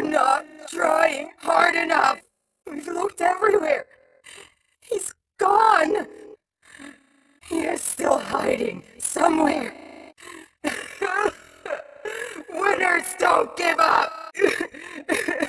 You're not trying hard enough. We've looked everywhere. He's gone. He is still hiding somewhere. Winners don't give up.